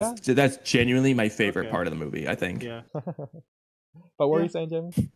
that's genuinely my favorite Okay. part of the movie. I think. Yeah. but what were Yeah. you saying, Jimmy?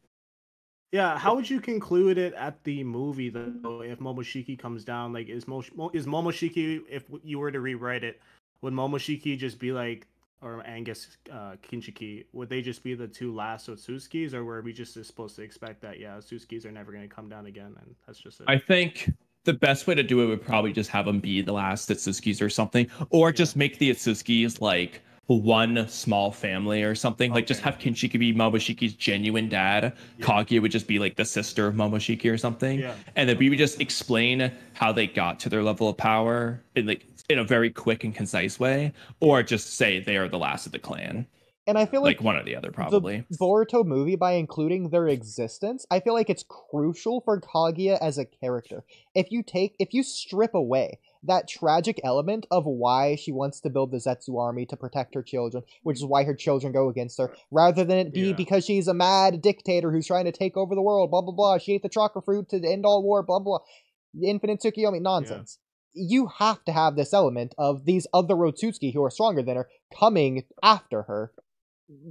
Yeah, how would you conclude it at the movie though? If Momoshiki comes down, like is Mo- Mo- is Momoshiki? If you were to rewrite it, would Momoshiki just be like, or Angus uh, Kinshiki? Would they just be the two last Otsutsukis, or were we just supposed to expect that? Yeah, Otsutsukis are never going to come down again, and that's just it. I think the best way to do it would probably just have them be the last Otsutsukis or something, or just make the Otsutsukis like one small family or something. Like just have Kinshiki be Momoshiki's genuine dad. Yeah. Kaguya would just be like the sister of Momoshiki or something. Yeah. And then we would just explain how they got to their level of power in like in a very quick and concise way, or just say they are the last of the clan. And I feel like, Like one or the other, probably. the Boruto movie, by including their existence, I feel like it's crucial for Kaguya as a character. If you take, if you strip away that tragic element of why she wants to build the Zetsu army to protect her children, which is why her children go against her, rather than it be Yeah. because she's a mad dictator who's trying to take over the world, blah blah blah. She ate the chakra fruit to end all war, blah blah. blah. Infinite Tsukiyomi nonsense. You have to have this element of these other Otsutsuki who are stronger than her coming after her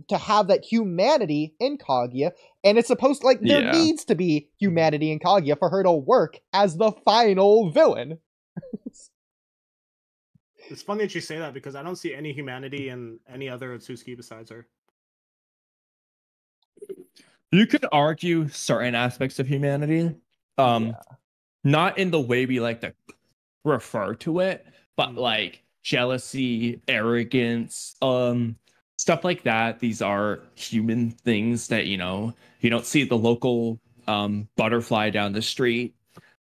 to have that humanity in Kaguya, and it's supposed like there Yeah. needs to be humanity in Kaguya for her to work as the final villain. It's funny that you say that because I don't see any humanity in any other Otsutsuki besides her. You could argue certain aspects of humanity. Um Yeah. not in the way we like to refer to it, but Mm. like jealousy, arrogance, um stuff like that. These are human things that, you know, you don't see the local um butterfly down the street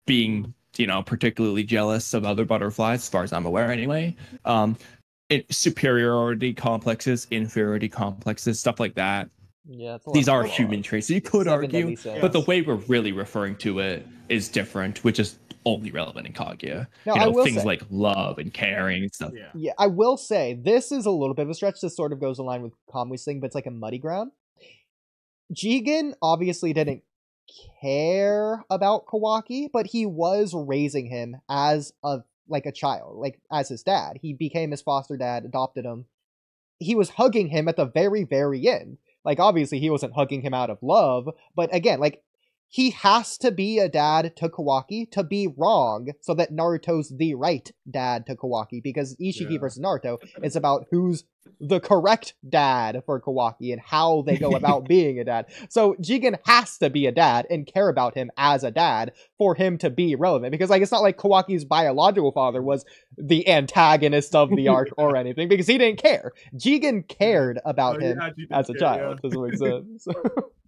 being, you know, particularly jealous of other butterflies, as far as I'm aware anyway. Um it, superiority complexes, inferiority complexes, stuff like that. Yeah, These are human traits. You could Seven argue but the way we're really referring to it is different, which is only relevant in Kaguya. Now, you I know, will things say- like love and caring and stuff. Yeah. Yeah, I will say this is a little bit of a stretch. This sort of goes in line with Kamui's thing, but it's like a muddy ground. Jigen obviously didn't care about Kawaki, but he was raising him as a like a child, like as his dad. He became his foster dad, adopted him. He was hugging him at the very, very end. Like obviously he wasn't hugging him out of love, but again, like he has to be a dad to Kawaki to be wrong so that Naruto's the right dad to Kawaki because Isshiki Yeah. versus Naruto is about who's the correct dad for Kawaki and how they go about being a dad. So Jigen has to be a dad and care about him as a dad for him to be relevant because like it's not like Kawaki's biological father was the antagonist of the arc or anything because he didn't care. Jigen cared oh, about Oh, him yeah, as a say, child. yeah. Doesn't make sense.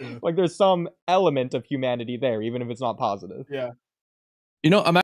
Yeah. like there's some element of humanity there, even if it's not positive. Yeah. You know, I'm